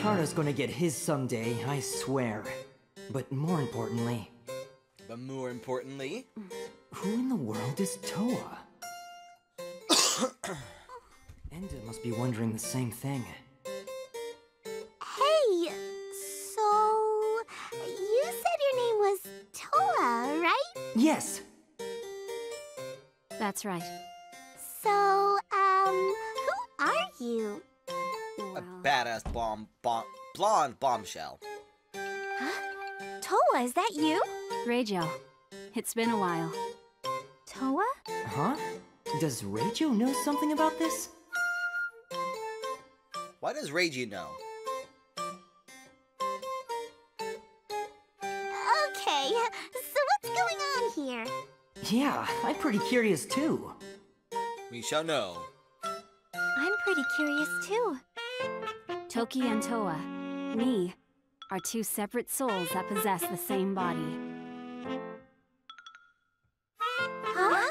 Ricardo's gonna get his someday, I swear. But more importantly, But more importantly, who in the world is Towa? Enda must be wondering the same thing. Hey, so you said your name was Towa, right? Yes, That's right. Badass bomb, bomb, blonde bombshell. Huh? Towa, is that you? Reijo, it's been a while. Towa? huh? Does Reijo know something about this? Why does Reijo know? Okay, so what's going on here? Yeah, I'm pretty curious too. We shall know. I'm pretty curious too. Toki and Towa, me, are two separate souls that possess the same body. Huh?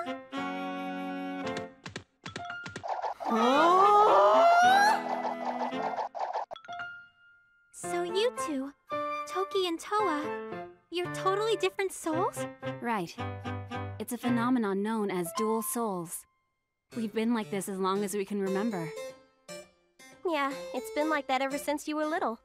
So you two, Toki and Towa, you're totally different souls? Right. It's a phenomenon known as dual souls. We've been like this as long as we can remember. Yeah, it's been like that ever since you were little.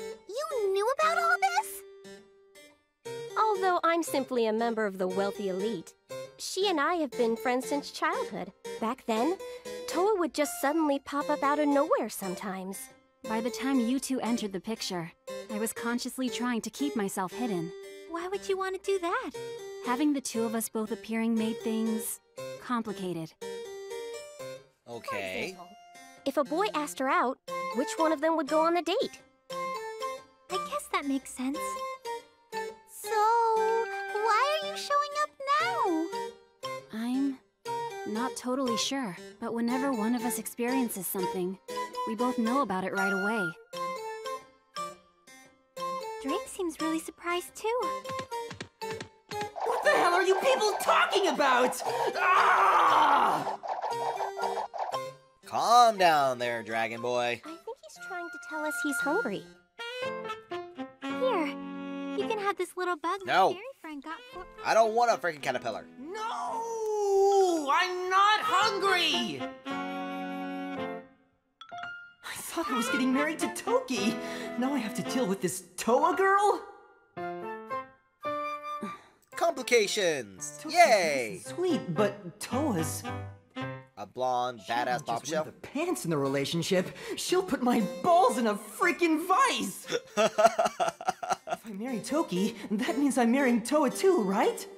You knew about all this? Although I'm simply a member of the wealthy elite, she and I have been friends since childhood. Back then, Towa would just suddenly pop up out of nowhere sometimes. By the time you two entered the picture, I was consciously trying to keep myself hidden. Why would you want to do that? Having the two of us both appearing made things complicated. For Okay. Example, If a boy asked her out, which one of them would go on the date? I guess that makes sense. So, why are you showing up now? I'm not totally sure, but whenever one of us experiences something, we both know about it right away. Drake seems really surprised too. What the hell are you people talking about? Ah! Calm down there, Dragon Boy. I think he's trying to tell us he's hungry. Here, you can have this little bug No. my fairy friend got for. I don't want a freaking caterpillar. No! I'm not hungry! I thought I was getting married to Toki. Now I have to deal with this Towa girl? Complications! Toki's Yay! Sweet, but Towa's. A blonde, she badass won't just the pants in the relationship. She'll put my balls in a freaking vice! if I marry Toki, that means I'm marrying Towa too, right?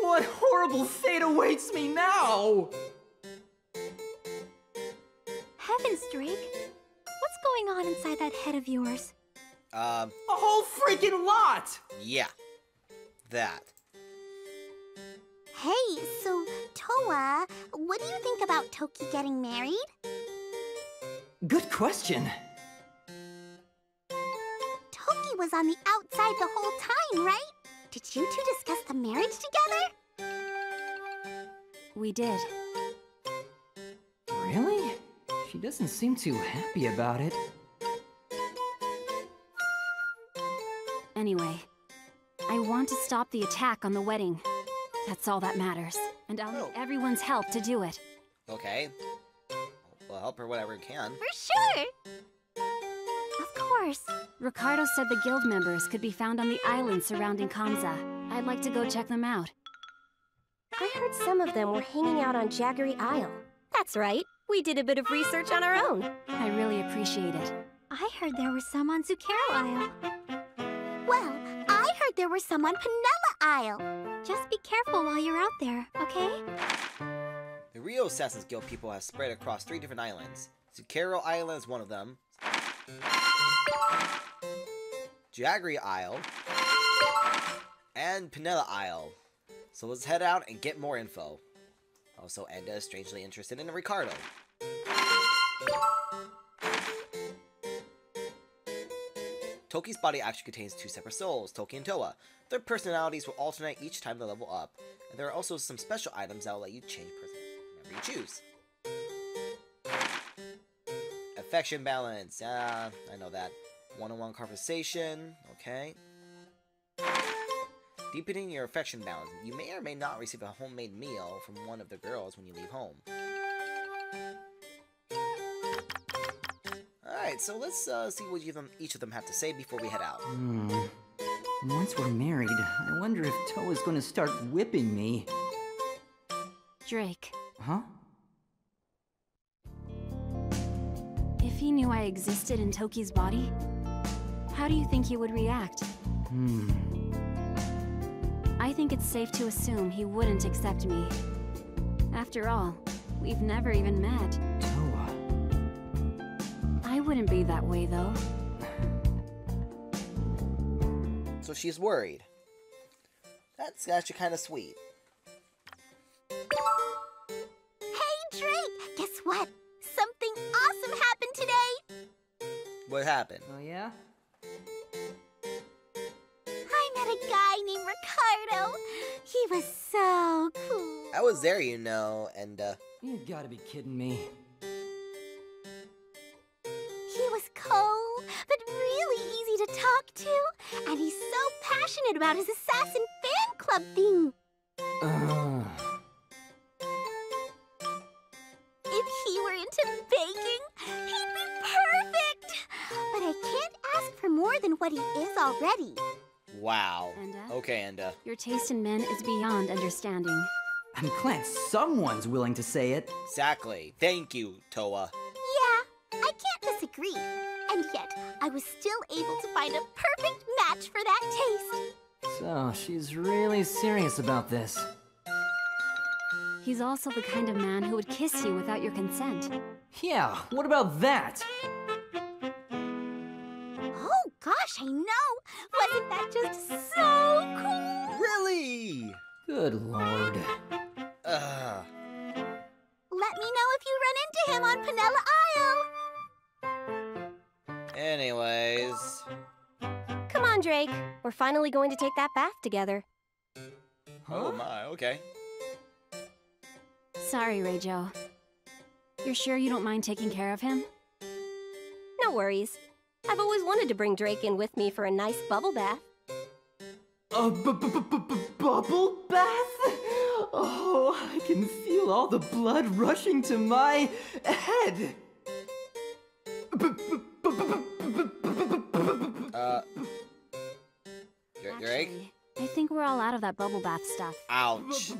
What horrible fate awaits me now! Heavens, Drake! What's going on inside that head of yours? um, A whole freaking lot! yeah. That. Hey, so Towa, what do you think about Toki getting married? Good question. Toki was on the outside the whole time, right? Did you two discuss the marriage together? We did. Really? She doesn't seem too happy about it. Anyway, I want to stop the attack on the wedding. That's all that matters. And I'll Oh. need everyone's help to do it. Okay. We'll help her whatever we can. For sure! Of course. Ricardo said the guild members could be found on the island surrounding Kamza. I'd like to go check them out. I heard some of them were hanging out on Jaggery Isle. That's right. We did a bit of research on our own. I really appreciate it. I heard there were some on Zucchero Isle. Well, I heard there were some on Panella Isle. Just be careful while you're out there, okay? The Rio Assassins Guild people have spread across three different islands. Zucchero Island is one of them. Jaggery Isle. And Panella Isle. So let's head out and get more info. Also, Enda is strangely interested in Ricardo. Toki's body actually contains two separate souls, Toki and Toa. Their personalities will alternate each time they level up, and there are also some special items that will let you change personality whenever you choose. Affection balance. Ah, I know that. One-on-one conversation. Okay. Deepening your affection balance. You may or may not receive a homemade meal from one of the girls when you leave home. Alright, so let's uh, see what each of, them, each of them have to say before we head out. Hmm. Once we're married, I wonder if Towa's gonna start whipping me. Drake, Huh? if he knew I existed in Toki's body, how do you think he would react? Hmm. I think it's safe to assume he wouldn't accept me. After all, we've never even met. Towa. Wouldn't be that way, though. So she's worried. That's actually kind of sweet. Hey, Drake! Guess what? Something awesome happened today! What happened? Oh yeah? I met a guy named Ricardo. He was so cool. I was there, you know, and uh, You gotta be kidding me. Passionate about his assassin fan club thing. Ugh. If he were into baking, he'd be perfect. But I can't ask for more than what he is already. wow. Enda? Okay, and uh, Your taste in men is beyond understanding. I'm glad someone's willing to say it. exactly. Thank you, Towa. Yeah, I can't disagree. And yet, I was still able to find a perfect match for that taste. So, she's really serious about this. He's also the kind of man who would kiss you without your consent. Yeah, what about that? Oh gosh, I know! Wasn't that just so cool? Really? Good lord. Ugh. Let me know if you run into him on Panella Isle. Anyways, Come on, Drake. We're finally going to take that bath together. oh my, okay. Sorry, Reijo. You're sure you don't mind taking care of him? No worries. I've always wanted to bring Drake in with me for a nice bubble bath. A bu- bu- bu- bu- bu- bubble bath? Oh, I can feel all the blood rushing to my head. Bu- bu- uh. Your, your egg? I think we're all out of that bubble bath stuff. Ouch.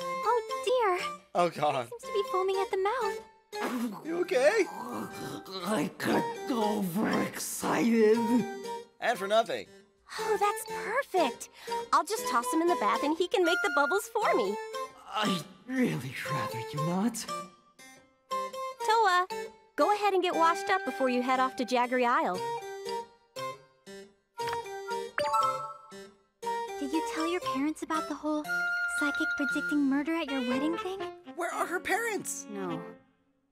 Oh dear. Oh god. It seems to be foaming at the mouth. You okay? I got overexcited. And for nothing. Oh, that's perfect. I'll just toss him in the bath and he can make the bubbles for me. I'd really rather you not. Towa, go ahead and get washed up before you head off to Jaggery Isle. Did you tell your parents about the whole psychic predicting murder at your wedding thing? Where are her parents? No.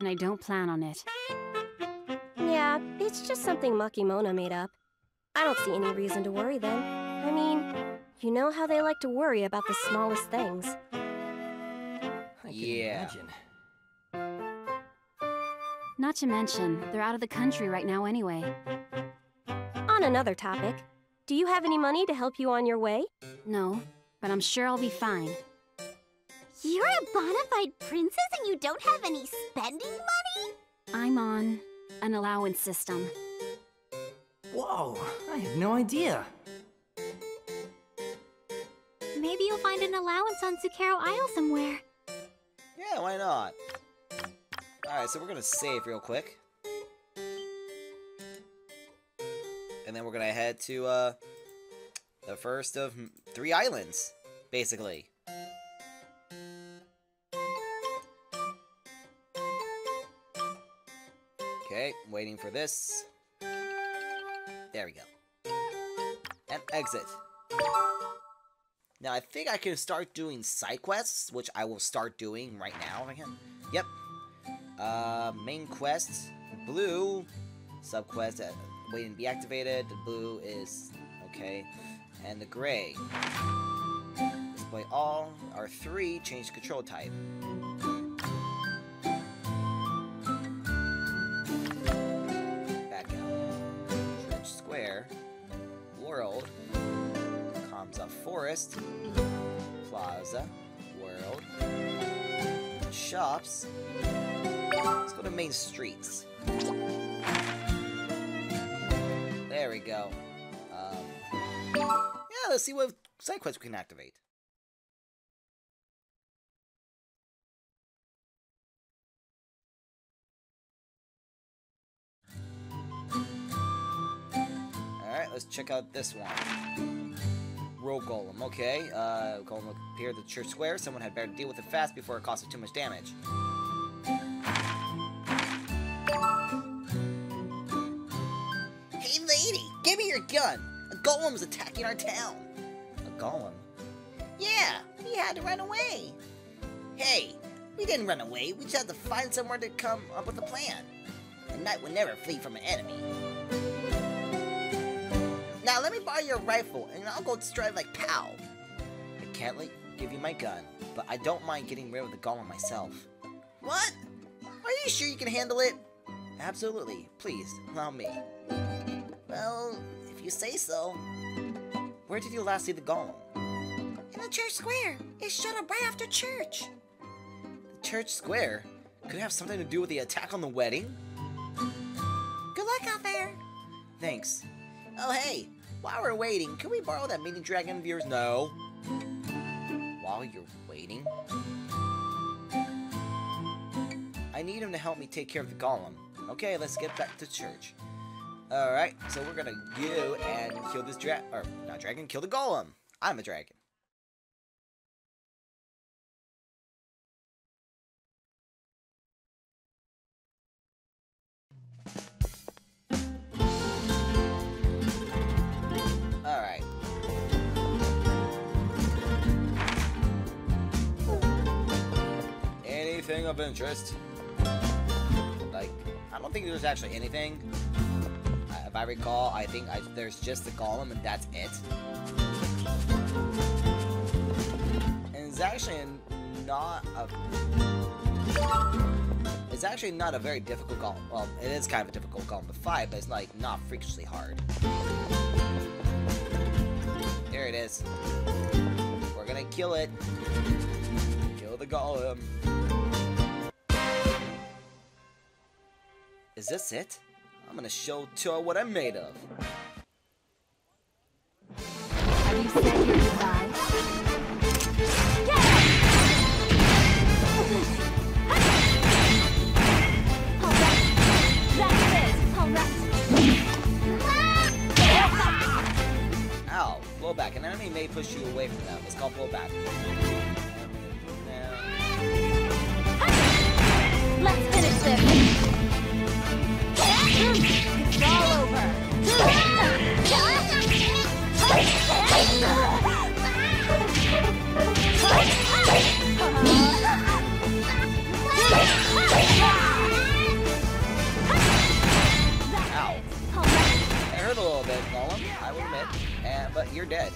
And I don't plan on it. Yeah, it's just something Makimona made up. I don't see any reason to worry then. I mean, you know how they like to worry about the smallest things. I can Yeah. imagine. Not to mention, they're out of the country right now anyway. On another topic, do you have any money to help you on your way? No, but I'm sure I'll be fine. You're a bona fide princess and you don't have any spending money? I'm on an allowance system. Whoa, I had no idea. Maybe you'll find an allowance on Zucchero Isle somewhere. Yeah, why not? Alright, so we're gonna save real quick. And then we're gonna head to, uh, the first of three islands, basically. Okay, waiting for this. There we go. And exit. Now I think I can start doing side quests, which I will start doing right now. Yep. Uh, main quest, blue, subquest uh, waiting to be activated, the blue is, okay, and the gray. Display all, R3, change control type. Back out. Church Square, world, comes up forest, plaza, world, shops, Let's go to Main Streets. There we go. Um, yeah, let's see what side quests we can activate. Alright, let's check out this one. Roll Golem, okay. Uh, Golem appeared at the church square. Someone had better deal with it fast before it causes too much damage. Your gun! A golem's attacking our town! A golem? Yeah, we had to run away! Hey, we didn't run away, we just had to find somewhere to come up with a plan. A knight would never flee from an enemy. Now let me borrow your rifle, and I'll go destroy like pow! I can't let give you my gun, but I don't mind getting rid of the golem myself. What? Are you sure you can handle it? Absolutely. Please, allow me. Well, you say so. Where did you last see the golem? In the church square. It showed up right after church. The church square? Could it have something to do with the attack on the wedding? Good luck out there. Thanks. Oh, hey. While we're waiting, can we borrow that mini dragon of yours? No. While you're waiting? I need him to help me take care of the golem. Okay, let's get back to church. Alright, so we're gonna go and kill this dra- or not dragon, kill the golem. I'm a dragon. Alright. Anything of interest? Like, I don't think there's actually anything. I recall, I think I, there's just the golem and that's it. And it's actually not a... It's actually not a very difficult golem. Well, it is kind of a difficult golem to fight, but it's like not freakishly hard. There it is. We're gonna kill it. Kill the golem. Is this it? I'm gonna show Towa what I'm made of. Have you said your goodbyes? Ow, blowback. An enemy may push you away from them. It's called blowback. Let's finish this. It's all over. It hurt a little bit, I will admit. But you're dead.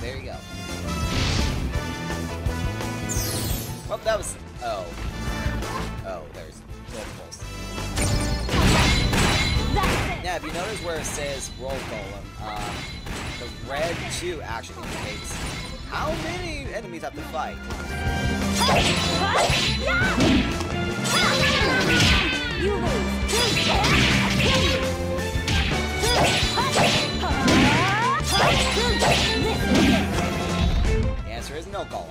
There you go. Oh, that was... Oh. Oh, there's. Now, if you notice where it says Roll Golem, um, the red 2 actually indicates how many enemies have to fight. The answer is no Golem.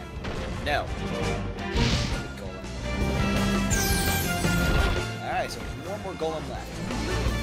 No. Golem. Alright, so there's one more Golem left.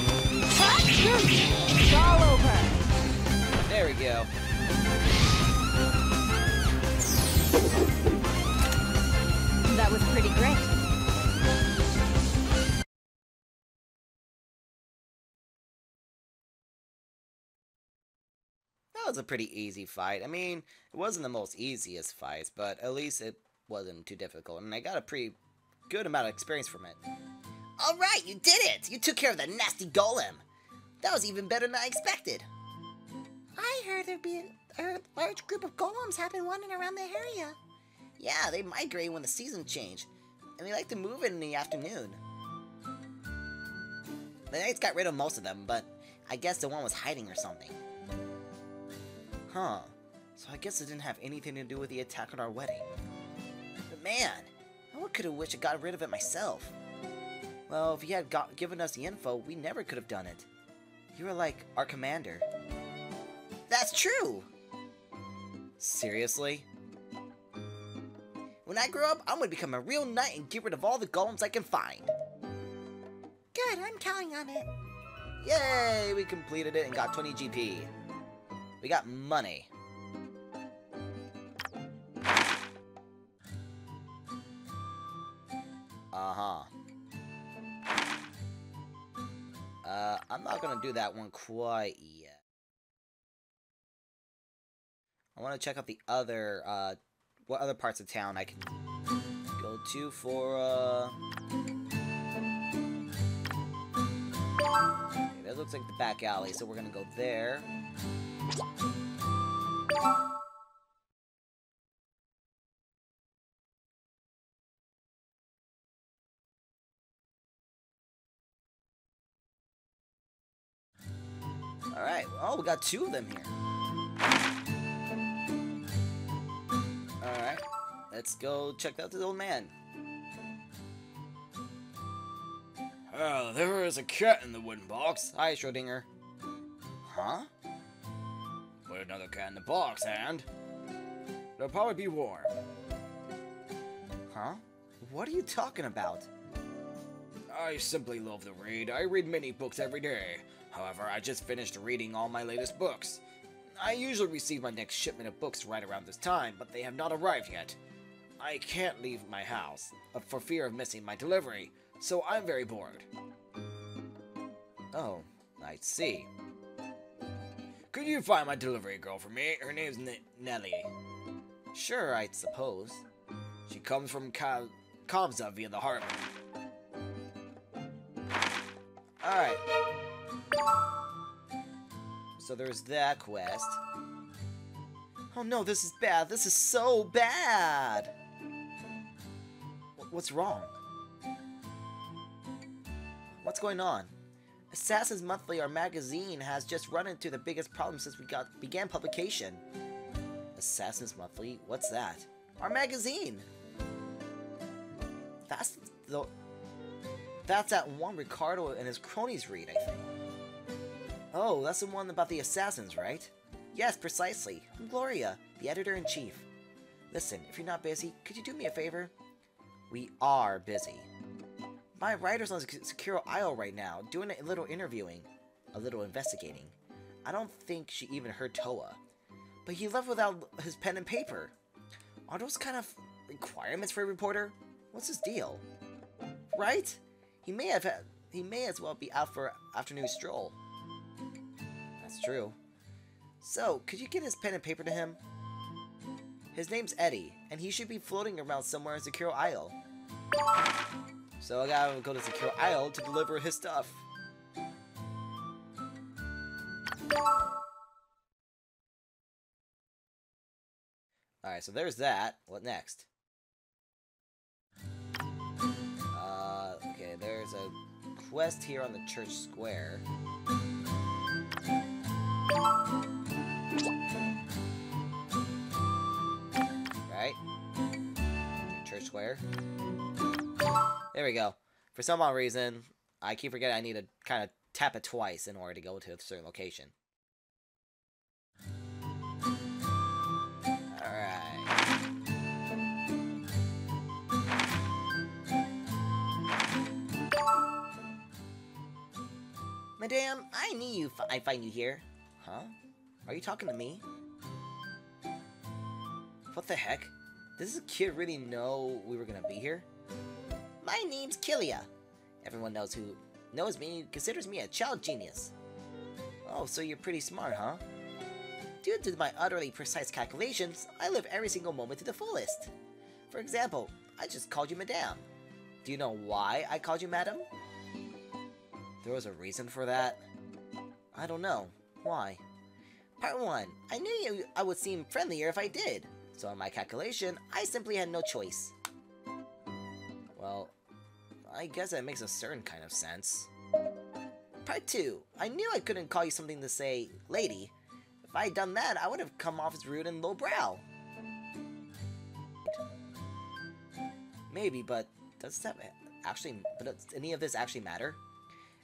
There we go. That was pretty great. That was a pretty easy fight. I mean, it wasn't the most easiest fights, but at least it wasn't too difficult, and I got a pretty good amount of experience from it. Alright, you did it! You took care of the nasty golem! That was even better than I expected. I heard there'd be a large group of golems been wandering around the area. Yeah, they migrate when the seasons change, and they like to move in the afternoon. The Knights got rid of most of them, but I guess the one was hiding or something. Huh. So I guess it didn't have anything to do with the attack on our wedding. But man, I could have wished I got rid of it myself. Well, if he had got, given us the info, we never could have done it. You were like our commander. That's true! Seriously? When I grow up, I'm gonna become a real knight and get rid of all the golems I can find. Good, I'm counting on it. Yay, we completed it and got 20 GP. We got money. Do that one quite yet. I want to check out the other, uh, what other parts of town I can go to for, uh... Okay, that looks like the back alley, so we're gonna go there. Oh, we got two of them here. Alright, let's go check out this old man. Uh, there is a cat in the wooden box. Hi, Schrodinger. Huh? Put another cat in the box, and... It'll probably be warm. Huh? What are you talking about? I simply love to read. I read many books every day. However, I just finished reading all my latest books. I usually receive my next shipment of books right around this time, but they have not arrived yet. I can't leave my house, uh, for fear of missing my delivery, so I'm very bored. Oh, I see. Could you find my delivery girl for me? Her name's N Nellie. Sure, I suppose. She comes from Ka Kamza via the harbor. Alright. So there's that quest. Oh no, this is bad. This is so bad. What's wrong? What's going on? Assassin's Monthly, our magazine, has just run into the biggest problem since we got began publication. Assassin's Monthly? What's that? Our magazine! That's the... That's that one Ricardo and his cronies read, I think. Oh, that's the one about the assassins, right? Yes, precisely. I'm Gloria, the editor-in-chief. Listen, if you're not busy, could you do me a favor? We are busy. My writer's on Zucchero Isle right now, doing a little interviewing, a little investigating. I don't think she even heard Towa. But he left without his pen and paper. Are those kind of requirements for a reporter? What's his deal? Right? He may have had, he may as well be out for afternoon stroll. That's true. So, could you get his pen and paper to him? His name's Eddie, and he should be floating around somewhere in Zucchero Isle. So I gotta go to Zucchero Isle to deliver his stuff. Alright, so there's that. What next? Uh, okay, there's a quest here on the church square. Right? Church square. There we go. For some odd reason, I keep forgetting I need to kind of tap it twice in order to go to a certain location. Madame, I knew you I find you here. Huh? Are you talking to me? What the heck? Does this kid really know we were gonna be here? My name's Kilia. Everyone knows who knows me considers me a child genius. Oh, so you're pretty smart, huh? Due to my utterly precise calculations, I live every single moment to the fullest. For example, I just called you Madame. Do you know why I called you Madame? There was a reason for that? I don't know. Why? Part 1. I knew you, I would seem friendlier if I did. So in my calculation, I simply had no choice. Well, I guess that makes a certain kind of sense. Part 2. I knew I couldn't call you something to say, lady. If I had done that, I would have come off as rude and lowbrow. Maybe, but does that actually, but does any of this actually matter?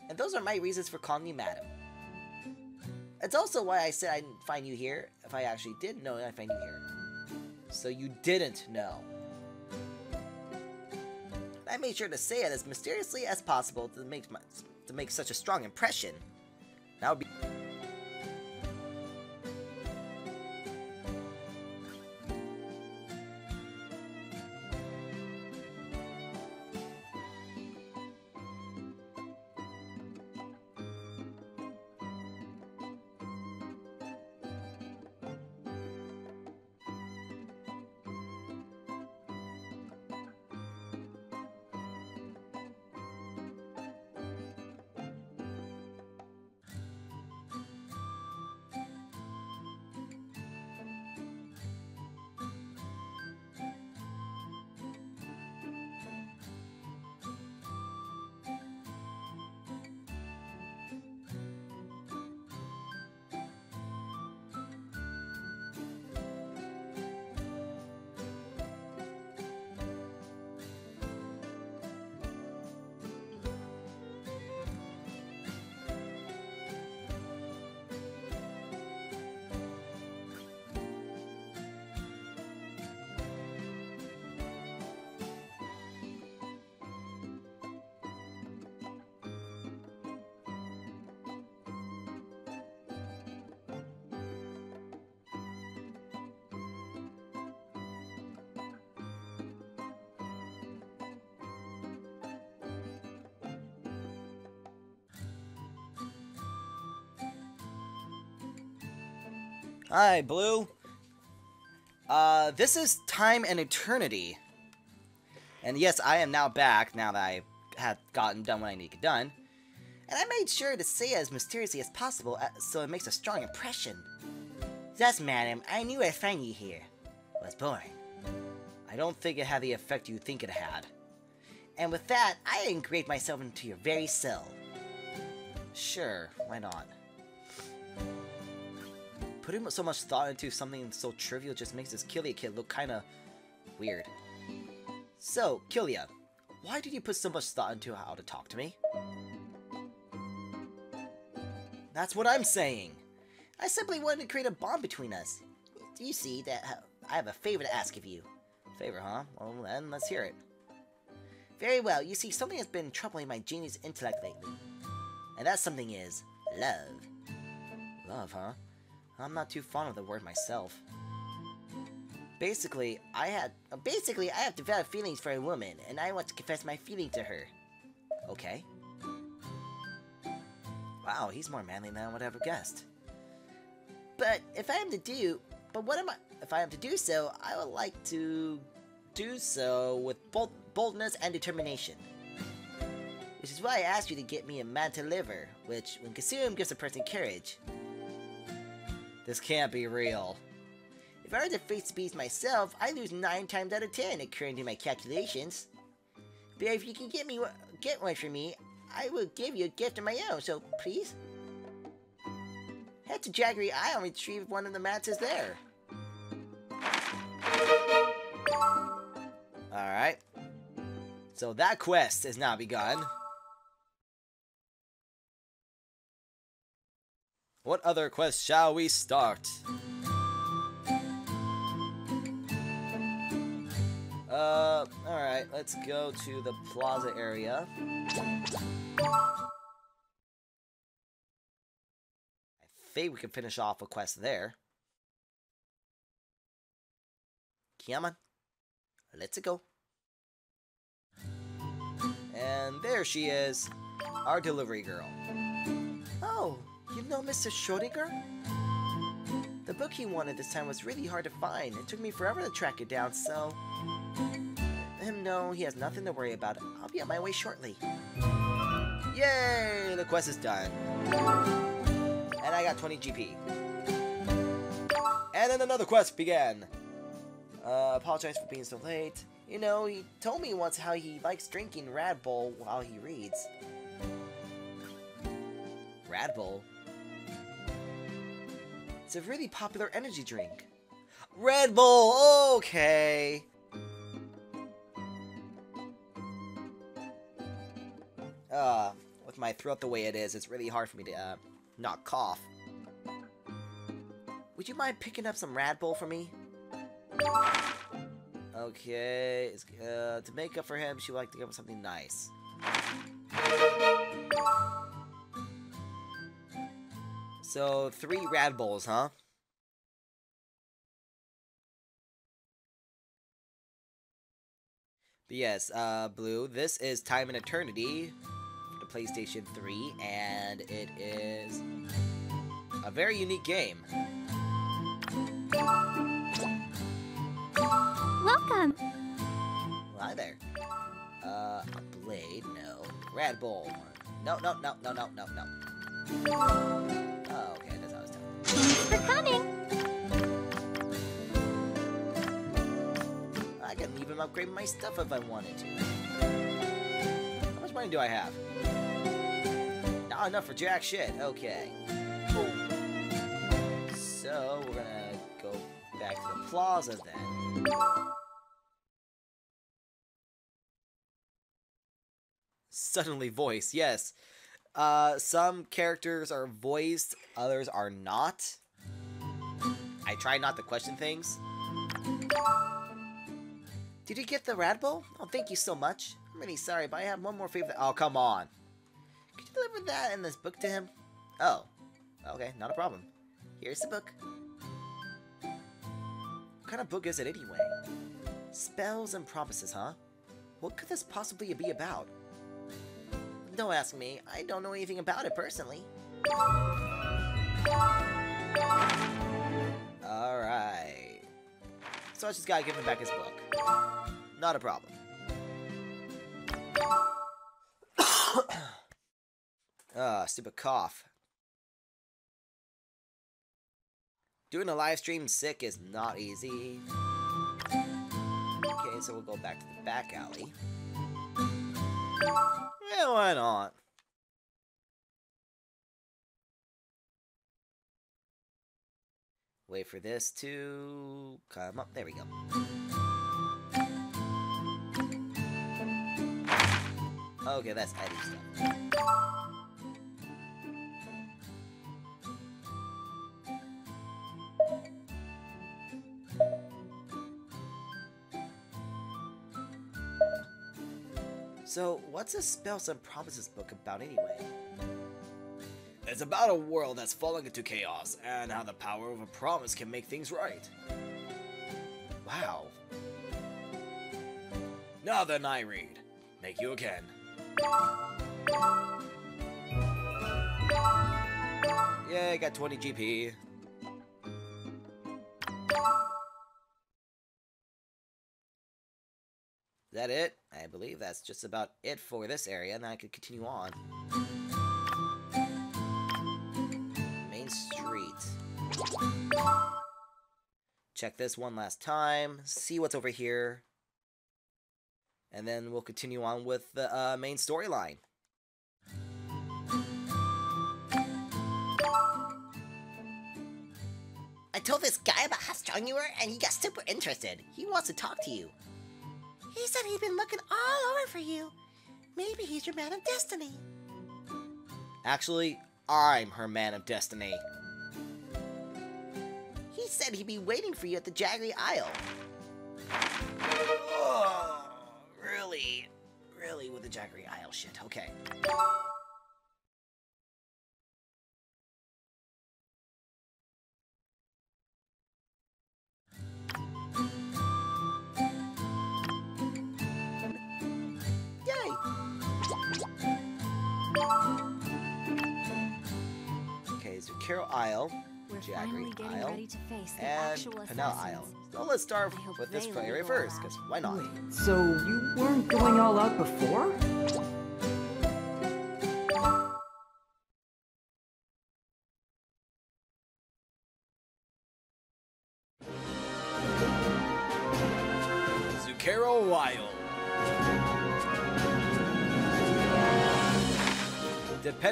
And those are my reasons for calling you madam. It's also why I said I'd find you here, if I actually did know I'd find you here. So you didn't know. I made sure to say it as mysteriously as possible to make my, to make such a strong impression. That would be. Hi, Blue. Uh, this is Time and Eternity. And yes, I am now back, now that I have gotten done what I need to get done. And I made sure to say it as mysteriously as possible, uh, so it makes a strong impression. Yes, madam, I knew I'd find you here. Was boring. I don't think it had the effect you think it had. And with that, I integrate myself into your very cell. Sure, why not? Putting so much thought into something so trivial just makes this Kilia kid look kinda weird. So, Kilia, why did you put so much thought into how to talk to me? That's what I'm saying. I simply wanted to create a bond between us. Do you see that uh, I have a favor to ask of you? Favor, huh? Well, then, let's hear it. Very well, you see, something has been troubling my genius intellect lately. And that something is love. Love, huh? I'm not too fond of the word myself. Basically, I had basically I have developed feelings for a woman, and I want to confess my feeling to her. Okay. Wow, he's more manly than I would have guessed. But if I am to do, but what am I? If I am to do so, I would like to do so with bold, boldness and determination. Which is why I asked you to get me a manta liver, which, when consumed, gives a person courage. This can't be real. If I were to face the beast myself, I lose 9 times out of 10 according to my calculations. But if you can get me get one for me, I will give you a gift of my own, so please? Head to Jaggery Isle and retrieve one of the mantas there. Alright. So that quest has now begun. What other quest shall we start? Uh, alright, let's go to the plaza area. I think we can finish off a quest there. Come on. Let's go. And there she is, our delivery girl. Oh, you know Mr. Schrodinger? The book he wanted this time was really hard to find. It took me forever to track it down, so... Him know he has nothing to worry about. I'll be on my way shortly. Yay! The quest is done. And I got 20 GP. And then another quest began. Uh, apologize for being so late. You know, he told me once how he likes drinking Rad Bull while he reads. Rad Bull? It's a really popular energy drink. Red Bull! Okay. Uh, with my throat the way it is, it's really hard for me to, uh, not cough. Would you mind picking up some Rad Bull for me? Okay, uh, to make up for him, she would like to give him something nice. So, three Rad Bulls, huh? But yes, uh, Blue, this is Time and Eternity for the PlayStation 3, and it is a very unique game. Welcome. Well, hi there. Uh, a blade? No. Rad Bull. No, no, no, no, no, no, no. Oh, okay, that's how I was telling. Thanks for coming. I could even upgrade my stuff if I wanted to. How much money do I have? Not enough for jack shit. Okay. So, we're gonna go back to the plaza then. Suddenly voice, yes. Uh, some characters are voiced, others are not. I try not to question things. Did you get the Rad Bull? Oh, thank you so much. I'm really sorry, but I have one more favor. Oh, come on. Could you deliver that in this book to him? Oh. Okay, not a problem. Here's the book. What kind of book is it anyway? Spells and promises, huh? What could this possibly be about? Don't ask me. I don't know anything about it personally. Alright. So I just gotta give him back his book. Not a problem. Ah, stupid cough. Doing a live stream sick is not easy. Okay, so we'll go back to the back alley. Yeah, why not? Wait for this to come up. There we go. Okay, that's Eddie stuff. So, what's a Spells and Promises book about anyway? It's about a world that's falling into chaos, and how the power of a promise can make things right. Wow. Now then, I read. Make you again. Yeah, I got 20 GP. Is that it? I believe that's just about it for this area, and I could continue on. Main Street. Check this one last time, see what's over here, and then we'll continue on with the uh, main storyline. I told this guy about how strong you were, and he got super interested. He wants to talk to you. He said he'd been looking all over for you. Maybe he's your man of destiny. Actually, I'm her man of destiny. He said he'd be waiting for you at the Jaggery Isle. Oh, really? Really with the Jaggery Isle shit, okay. Carol Isle. We're Jaggery getting Isle, ready to face the and actual Isle. So let's start with this they area first, because why not? So you weren't going all out before?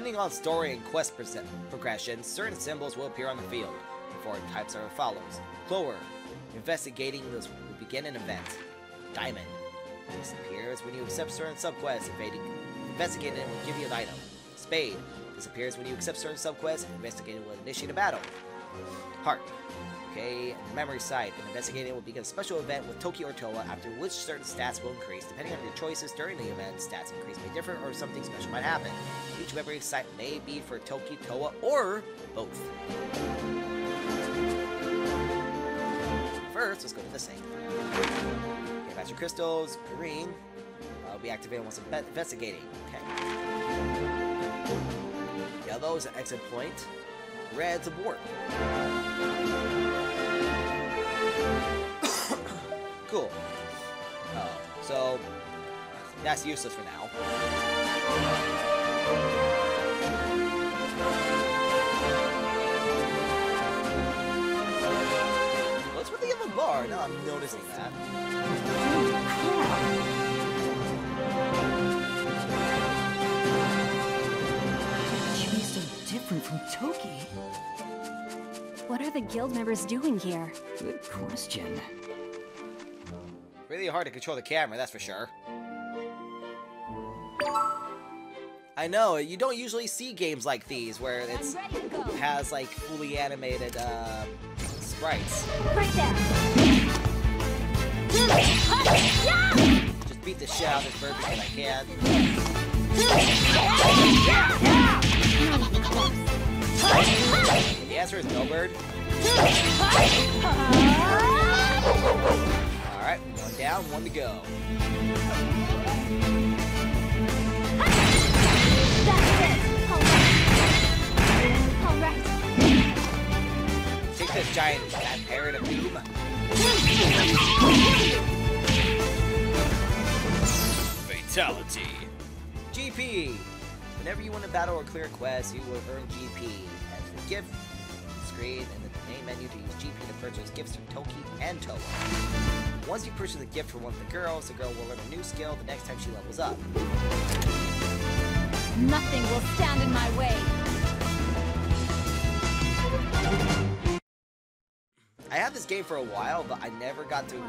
Depending on story and quest progression, certain symbols will appear on the field. The four types are as follows. Clover. Investigating this will begin an event. Diamond. This appears when you accept certain subquests. Investigating it will give you an item. Spade. This appears when you accept certain subquests. Investigating will initiate a battle. Heart. Okay, memory side. And investigating will begin a special event with Toki or Towa, after which certain stats will increase. Depending on your choices during the event, stats increase may differ or something special might happen. Memory site may be for Toki, Towa, or both. First, let's go to the thing. Okay, Master Crystals, green. Uh, we activate once inve- investigating. Okay. Yellow is an exit point. Red's a warp. cool. Uh, so that's useless for now. What's with the yellow bar? Now I'm noticing that. She'd be so different from Toki. What are the guild members doing here? Good question. Really hard to control the camera, that's for sure. I know, you don't usually see games like these where it's ready to go. has like fully animated uh, sprites. Right. Just beat the shit out of this bird because I can. And the answer is no bird. Alright, one down, one to go. Right. Take this giant fat parrot of doom. Fatality. GP. Whenever you win a battle or clear a quest, you will earn GP. As a gift screen in the main menu to use GP to purchase gifts from Toki and Towa. Once you purchase a gift for one of the girls, the girl will learn a new skill the next time she levels up. Nothing will stand in my way. This game for a while, but I never got to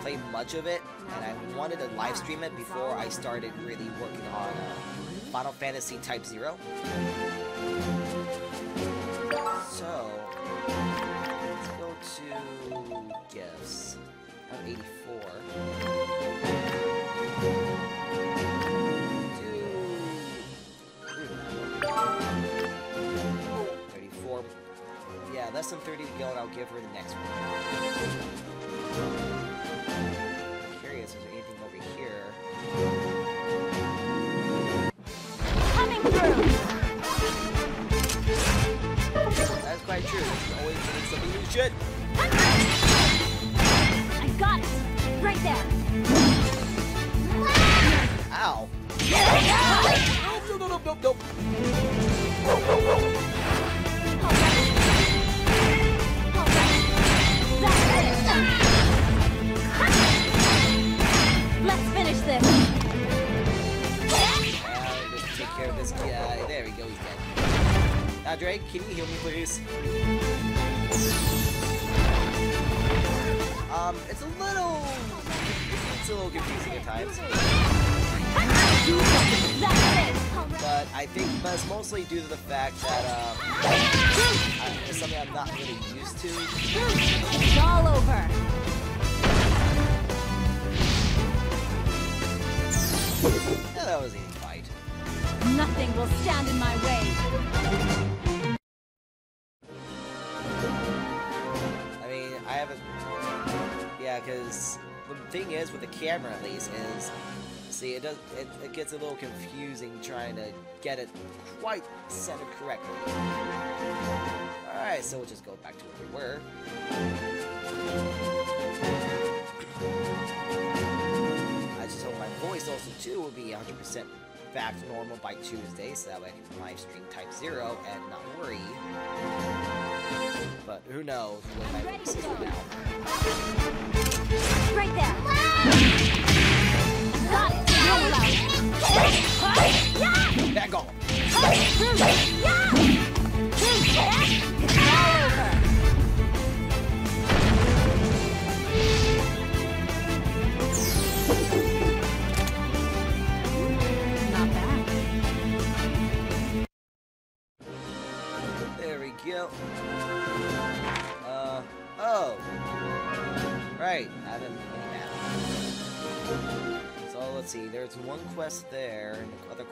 play much of it, and I wanted to live stream it before I started really working on uh, Final Fantasy Type Zero. So let's go to gifts. I have 84. Less than 30 to go, and I'll give her the next one. Curious, is there anything over here? Coming through. That's quite true. There's always something new shit. I got it. Right there. Ow. Nope, nope, nope, nope, nope. Care of this. There we go, he's dead. Now, Drake, can you heal me, please? Um, it's a little... It's a little confusing at times. But I think that's mostly due to the fact that, um... I- It's something I'm not really used to. It's all over. That was easy. Nothing will stand in my way. I mean, I haven't. Yeah, because the thing is with the camera at least is, see, it does it, it gets a little confusing trying to get it quite centered correctly. Alright, so we'll just go back to where we were. I just hope my voice also too will be 100% back to normal by Tuesday, so that way I can live stream Type Zero and not worry. But who knows what my voice is now. Right there. Got it. You're allowed. Back off! Not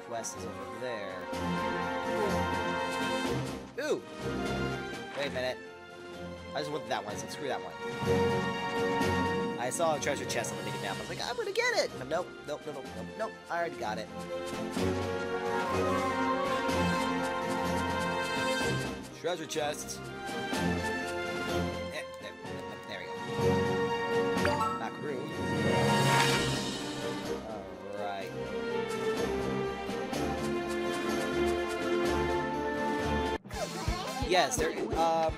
quest is over there. Ooh! Wait a minute. I just wanted that one, so screw that one. I saw a treasure chest on the mini map. I was like, I'm gonna get it! But nope, nope, nope, nope, nope, nope. I already got it. Treasure chest. Yes. Um,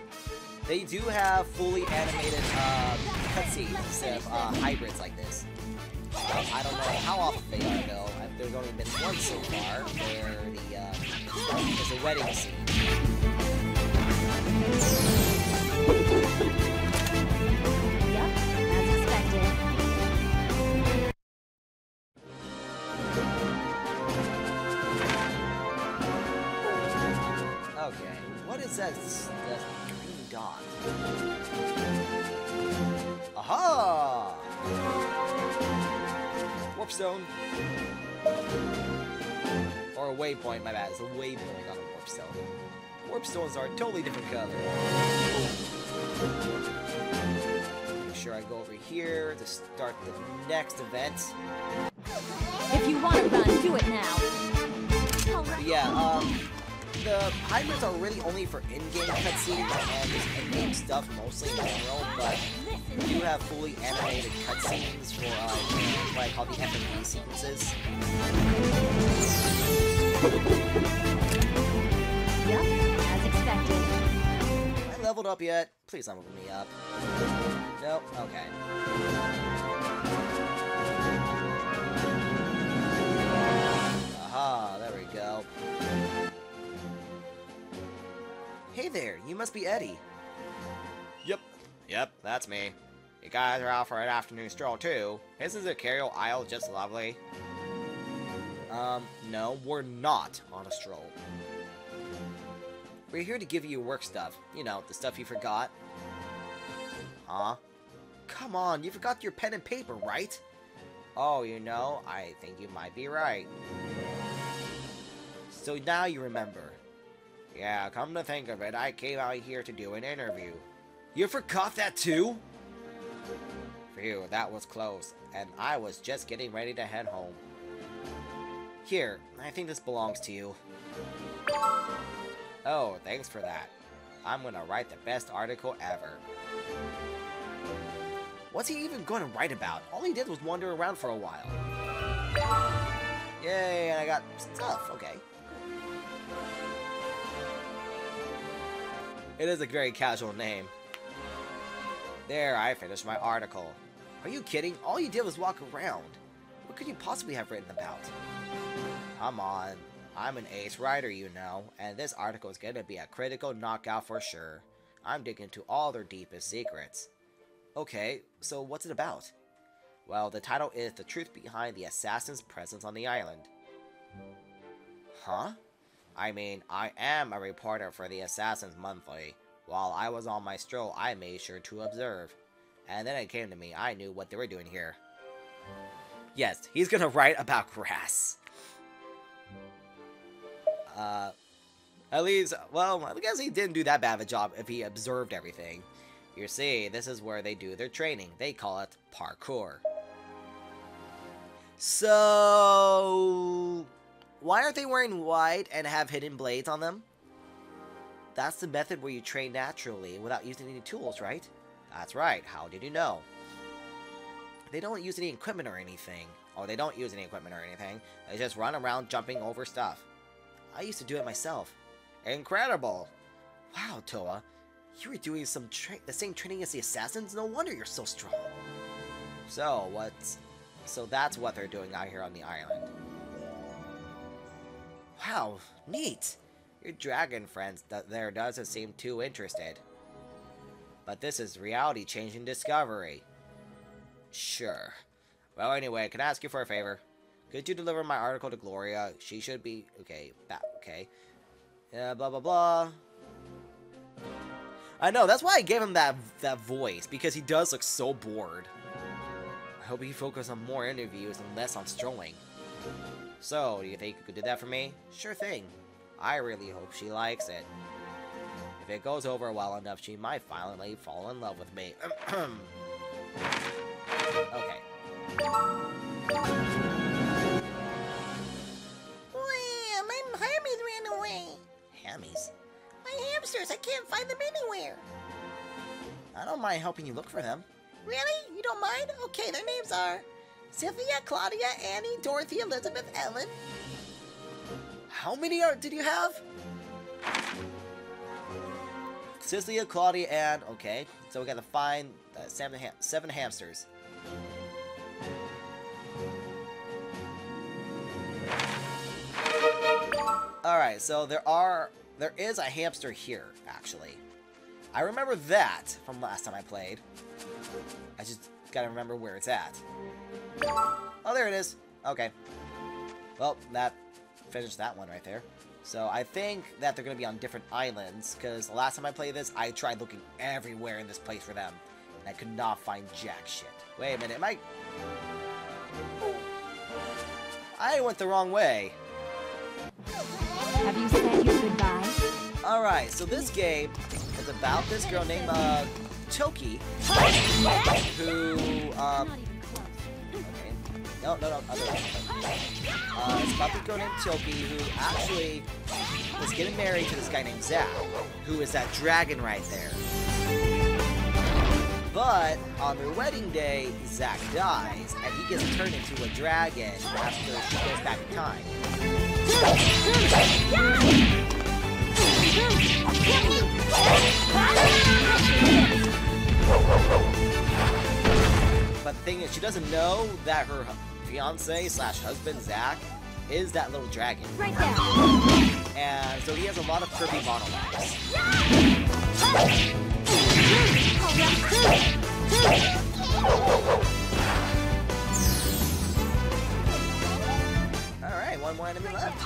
they do have fully animated um, cutscenes of uh, hybrids like this. Um, I don't know how often they are though. Uh, There's only been one so far, where the uh, a wedding scene. Yep, as expected. What is that? s- that green dot? Aha! Warp stone. Or a waypoint, my bad. It's a waypoint, not a warp stone. Warp stones are a totally different color. Make sure I go over here to start the next event. If you want to run, do it now. But yeah, um, the hybrids are really only for in-game cutscenes and just in-game stuff mostly in general, but we do have fully animated cutscenes for uh, what I call the FMV sequences. Yep, as expected. Am I leveled up yet? Please don't level me up. Nope, okay. Aha, there we go. Hey there, you must be Eddie. Yep, yep, that's me. You guys are out for an afternoon stroll too. Isn't the Cario Isle just lovely? Um, no, we're not on a stroll. We're here to give you work stuff. You know, the stuff you forgot. Huh? Come on, you forgot your pen and paper, right? Oh, you know, I think you might be right. So now you remember. Yeah, come to think of it, I came out here to do an interview. You forgot that too? Phew, that was close, and I was just getting ready to head home. Here, I think this belongs to you. Oh, thanks for that. I'm gonna write the best article ever. What's he even to write about? All he did was wander around for a while. Yay, and I got stuff. Okay. It is a very casual name. There, I finished my article. Are you kidding? All you did was walk around. What could you possibly have written about? Come on. I'm an ace writer, you know, and this article is gonna be a critical knockout for sure. I'm digging into all their deepest secrets. Okay, so what's it about? Well, the title is The Truth Behind the Assassin's Presence on the Island. Huh? I mean, I am a reporter for the Assassin's Monthly. While I was on my stroll, I made sure to observe. And then it came to me, I knew what they were doing here. Yes, he's gonna write about grass. Uh, at least, well, I guess he didn't do that bad of a job if he observed everything. You see, this is where they do their training. They call it parkour. So, why aren't they wearing white and have hidden blades on them? That's the method where you train naturally without using any tools, right? That's right. How did you know? They don't use any equipment or anything. Or they don't use any equipment or anything. They just run around jumping over stuff. I used to do it myself. Incredible! Wow, Towa. You were doing some the same training as the assassins? No wonder you're so strong. So, what's... So that's what they're doing out here on the island. Wow, neat! Your dragon friends th there doesn't seem too interested. But this is reality-changing discovery. Sure. Well, anyway, can I ask you for a favor? Could you deliver my article to Gloria? She should be... Okay, back, okay. Yeah, blah, blah, blah. I know, that's why I gave him that that voice, because he does look so bored. I hope he focuses on more interviews and less on strolling. So, do you think you could do that for me? Sure thing. I really hope she likes it. If it goes over well enough, she might finally fall in love with me. okay. my hammies ran away. Hammies? My hamsters, I can't find them anywhere. I don't mind helping you look for them. Really? You don't mind? Okay, their names are Sylvia, Claudia, Annie, Dorothy, Elizabeth, Ellen. How many are did you have? Cecilia, Claudia, and okay. So we gotta find uh, seven, seven hamsters. Alright, so there are there is a hamster here, actually. I remember that from last time I played. I just gotta remember where it's at. Oh, there it is. Okay. Well, that finished that one right there. So I think that they're going to be on different islands, because the last time I played this, I tried looking everywhere in this place for them, and I could not find jack shit. Wait a minute, am I... I went the wrong way. Have you said your goodbye? Alright, so this game is about this girl named, uh, Toki, who, um... Okay. No, no, no, other way. Uh, it's about this girl named Toki, who actually was getting married to this guy named Zack, who is that dragon right there. But on their wedding day, Zack dies, and he gets turned into a dragon after she goes back in time. But the thing is, she doesn't know that her fiance slash husband Zack is that little dragon. Right there. And so he has a lot of Kirby monologues. Alright, one more enemy left.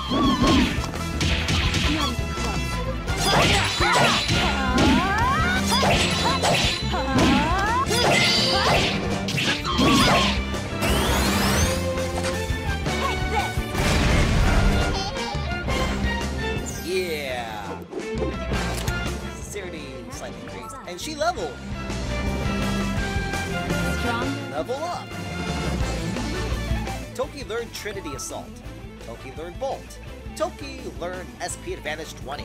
Yeah! And she leveled! Strong? Level up! Toki learned Trinity Assault. Toki learned Bolt. Toki learned SP Advantage 20.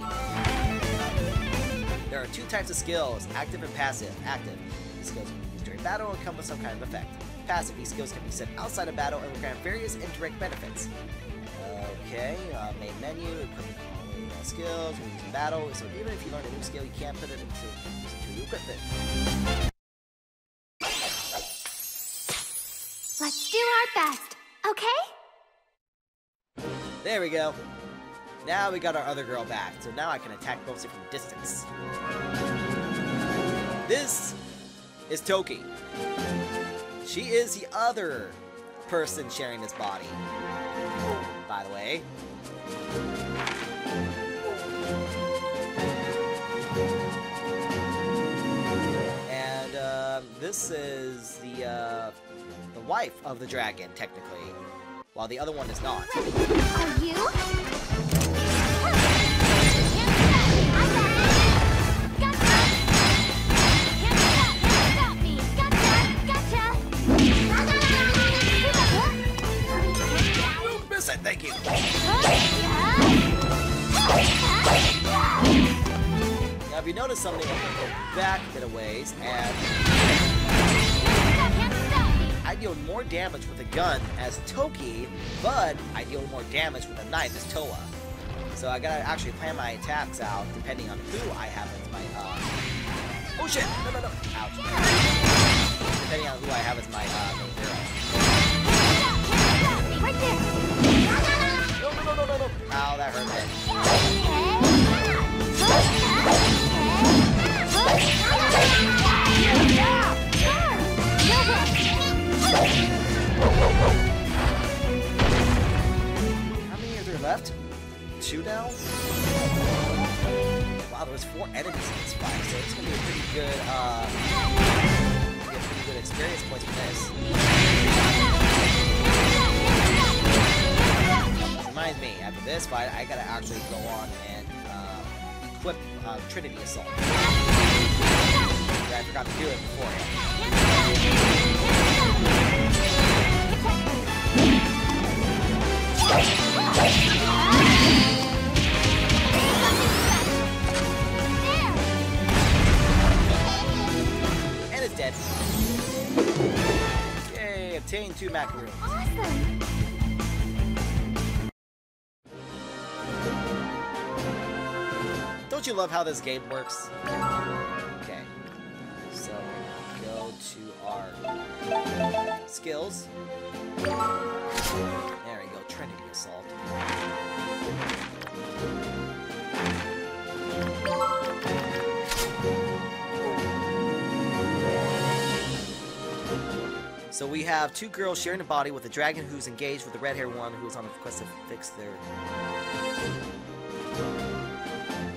There are two types of skills, active and passive. Active. These skills can be used during battle and come with some kind of effect. Passive. These skills can be set outside of battle and will grant various indirect benefits. Okay, uh, main menu, equipment uh, skills, when using battle. So even if you learn a new skill, you can't put it into, into your equipment. Let's do our best, okay? There we go. Now we got our other girl back, so now I can attack mostly from distance. This is Toki. She is the other person sharing this body. By the way. This is the uh, the wife of the dragon, technically, while the other one is not. Are you? Miss it, thank you. noticed something. I'm gonna go back a bit of ways, and deal more damage with a gun as Toki, but I deal more damage with a knife as Towa. So I gotta actually plan my attacks out depending on who I have as my, uh... Oh shit! No, no, no! Ouch. Depending on who I have as my, uh, main hero. No, no, no, no, no, no! Ow, that hurt me. How many are there left? Two now? Wow, there was four enemies in this fight, so it's gonna be a pretty good, uh... A pretty good experience points for this. Reminds me, after this fight, I gotta actually go on and uh, equip uh, Trinity Assault. Yeah, I forgot to do it beforehand. And it's dead. Yay, obtain two macaroons. Awesome. Don't you love how this game works? Okay. So, go to our skills. Trinity Assault. So we have two girls sharing a body with a dragon who's engaged with the red haired one who's on the quest to fix their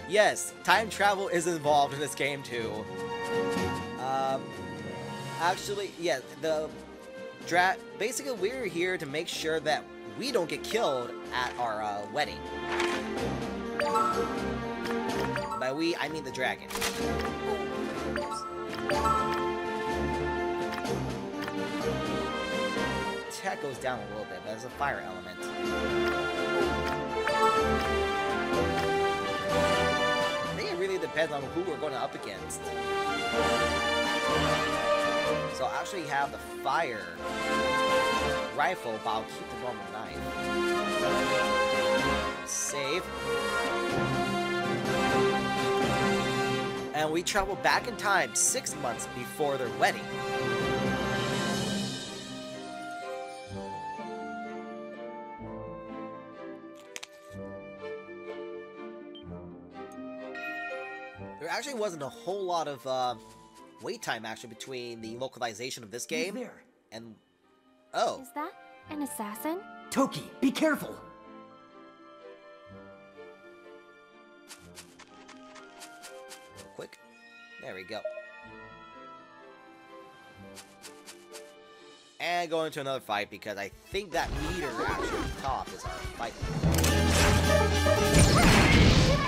Yes, time travel is involved in this game too. Um, actually, yeah, the dra- basically we're here to make sure that we don't get killed at our uh, wedding. By we, I mean the dragon. Attack goes down a little bit, but there's a fire element. I think it really depends on who we're going up against. So I'll actually have the fire rifle, but I'll keep the normal knife. Save. And we travel back in time six months before their wedding. There actually wasn't a whole lot of uh, wait time actually between the localization of this game and oh, Is that an assassin? Toki, be careful. quick. There we go. And go into another fight because I think that meter actually top is our fight.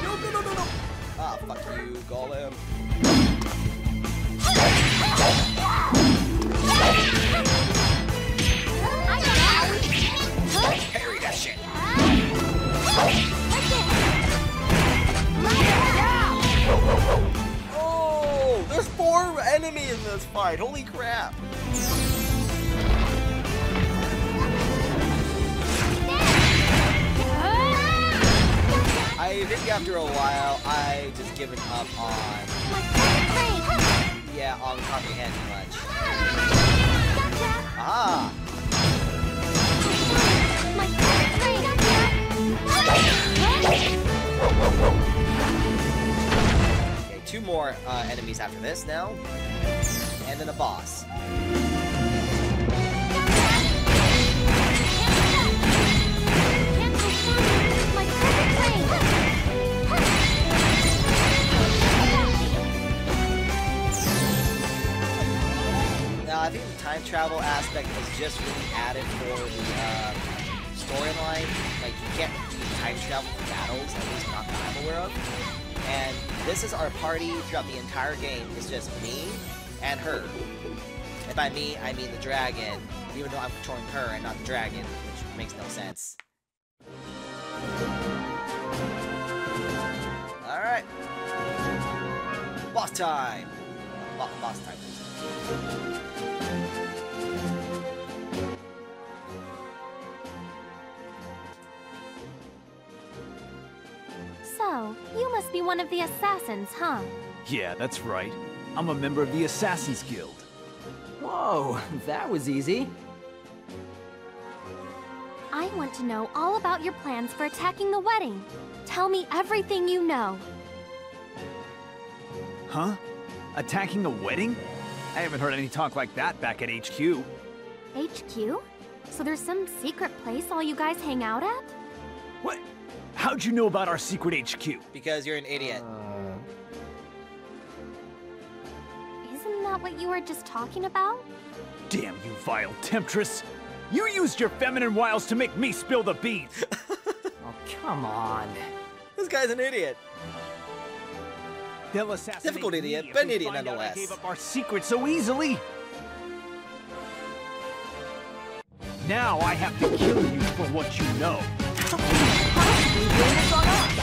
No, no, no, no, no! Ah, fuck you, Golem. Shit! Oh, there's four enemies in this fight. Holy crap! I think after a while, I just given up on yeah on comprehending much. Ah, okay, two more uh, enemies after this now, and then a boss. Now, I think the time travel aspect was just really added for the uh, storyline. Like, you can't time travel battles, at least not that I'm aware of. And this is our party throughout the entire game. It's just me and her. And by me, I mean the dragon, even though I'm controlling her and not the dragon, which makes no sense. Alright. Boss time! Bo boss time. So, you must be one of the assassins, huh? Yeah, that's right. I'm a member of the Assassin's Guild. Whoa, that was easy. I want to know all about your plans for attacking the wedding. Tell me everything you know. Huh? Attacking a wedding? I haven't heard any talk like that back at HQ. HQ? So there's some secret place all you guys hang out at? What? How'd you know about our secret HQ? Because you're an idiot. Uh, Isn't that what you were just talking about? Damn you vile temptress! You used your feminine wiles to make me spill the beans! oh, come on. This guy's an idiot. They'll assassinate Difficult idiot, me if but an idiot find I nonetheless. gave up our secret so easily! Now I have to kill you for what you know.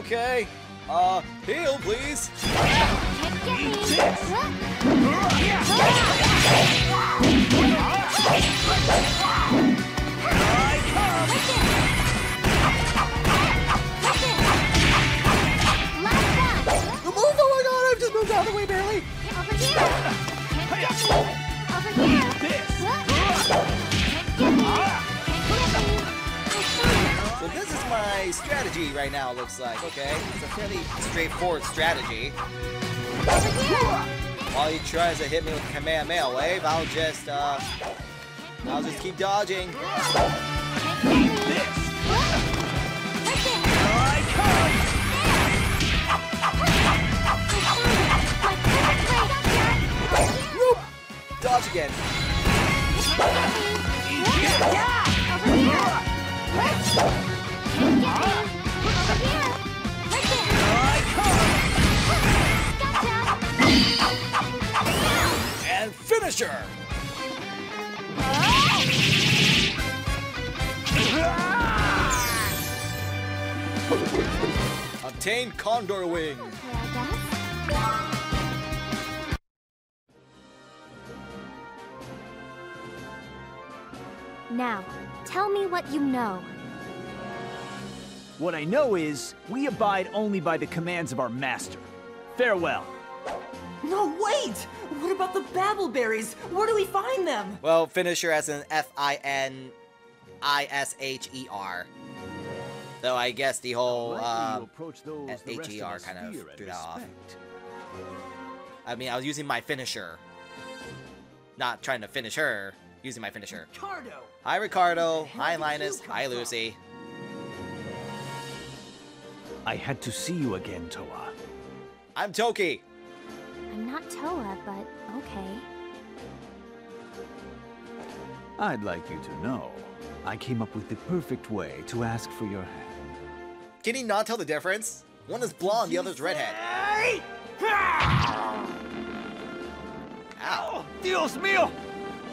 Okay. Uh, heal, please. My strategy right now. Looks like okay. It's a fairly straightforward strategy. While he tries to hit me with Kamehameha wave, I'll just uh, I'll just keep dodging. Dodge again. And finisher. Obtain Condor Wing. Now, tell me what you know. What I know is, we abide only by the commands of our master. Farewell. No, wait! What about the Babbleberries? Where do we find them? Well, finisher as an F I N I S H E R. Though I guess the whole uh, HER kind of threw that off. I mean, I was using my finisher. Not trying to finish her, using my finisher. Cardo! Hi, Ricardo. Hi, Linus. you come Hi, from? Lucy. I had to see you again, Towa. I'm Toki. I'm not Towa, but okay. I'd like you to know, I came up with the perfect way to ask for your hand. Can he not tell the difference? One is blonde, the other's redhead. Hey! Ow. Dios mío!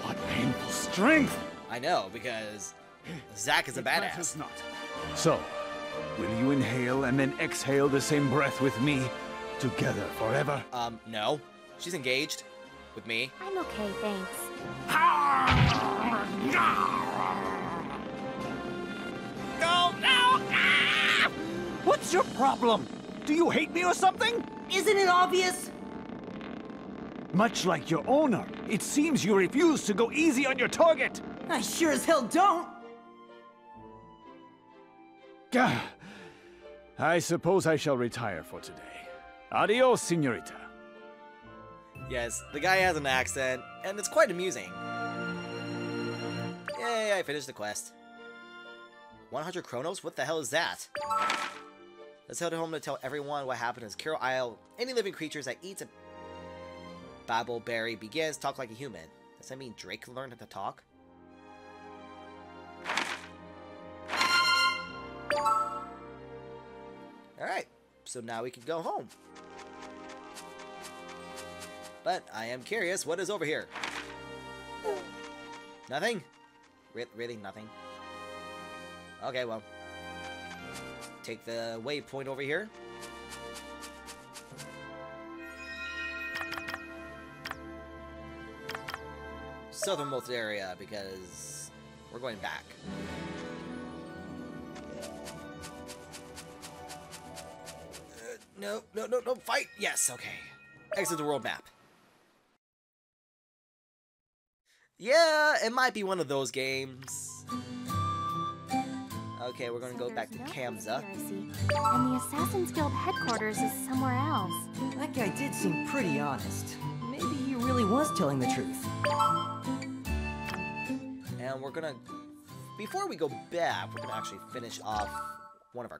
What painful strength! I know, because Zack is a It matters badass. not. So, will you inhale and then exhale the same breath with me? Together forever? Um, no. She's engaged with me. I'm okay, thanks. No, no! Ah! What's your problem? Do you hate me or something? Isn't it obvious? Much like your owner, it seems you refuse to go easy on your target. I sure as hell don't. Gah. I suppose I shall retire for today. Adios, senorita. Yes, the guy has an accent, and it's quite amusing. Yay, I finished the quest. 100 Chronos? What the hell is that? Let's head home to tell everyone what happened in Kiro Isle. Any living creatures that eats a begins talk like a human. Does that mean Drake learned how to talk? Alright, so now we can go home. But I am curious, what is over here? Nothing? Re really, nothing? Okay, well. Take the waypoint over here. Southernmost area, because we're going back. No, no, no, no, fight! Yes, okay. Exit the world map. Yeah, it might be one of those games. Okay, we're gonna So go back to there's Kamza. here, I see. And the Assassin's Guild headquarters is somewhere else. That guy did seem pretty honest. Maybe he really was telling the truth. And we're gonna, before we go back, we're gonna actually finish off one of our